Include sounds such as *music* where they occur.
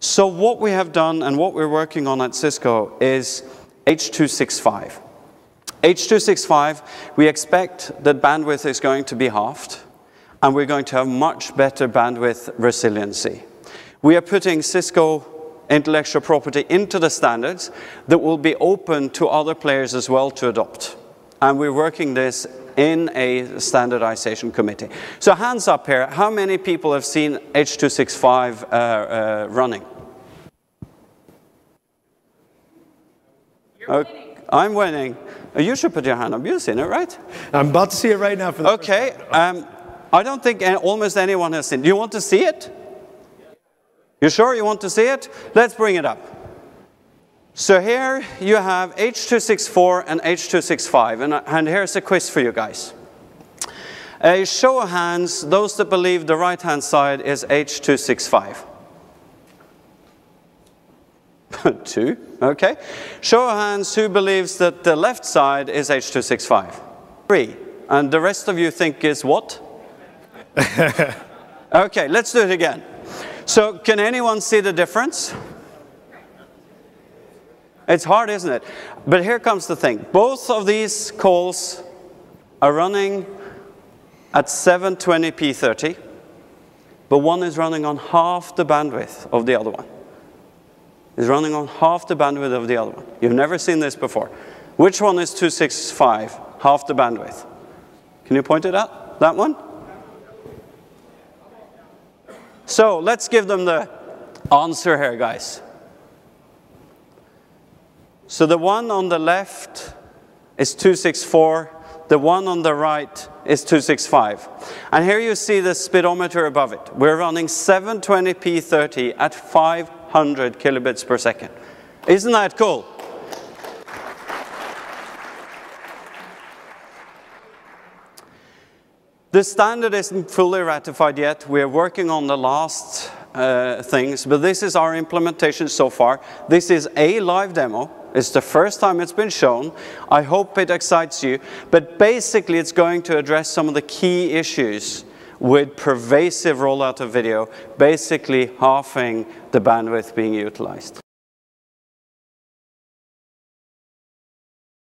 So what we have done and what we're working on at Cisco is H.265. H.265, we expect that bandwidth is going to be halved, and we're going to have much better bandwidth resiliency. We are putting Cisco intellectual property into the standards that will be open to other players as well to adopt. And we're working this in a standardization committee. So hands up here, how many people have seen H.265 uh, uh, running? Okay, I'm winning. You should put your hand up. You've seen it, right? I'm about to see it right now. For the okay. Um, I don't think almost anyone has seen. Do you want to see it? You sure you want to see it? Let's bring it up. So here you have H264 and H.265, and, and here's a quiz for you guys. A show of hands, those that believe the right-hand side is H265. *laughs* Two, okay. Show of hands who believes that the left side is H265. Three, and the rest of you think is what? *laughs* okay, let's do it again. So can anyone see the difference? It's hard, isn't it? But here comes the thing. Both of these calls are running at 720p30, but one is running on half the bandwidth of the other one. It's running on half the bandwidth of the other one. You've never seen this before. Which one is 265, half the bandwidth? Can you point it out? That one? So let's give them the answer here, guys. So the one on the left is 264, the one on the right is 265. And here you see the speedometer above it. We're running 720p30 at 500 kilobits per second. Isn't that cool? The standard isn't fully ratified yet. We're working on the last uh, things, but this is our implementation so far. This is a live demo. It's the first time it's been shown. I hope it excites you. But basically, it's going to address some of the key issues with pervasive rollout of video, basically halving the bandwidth being utilized.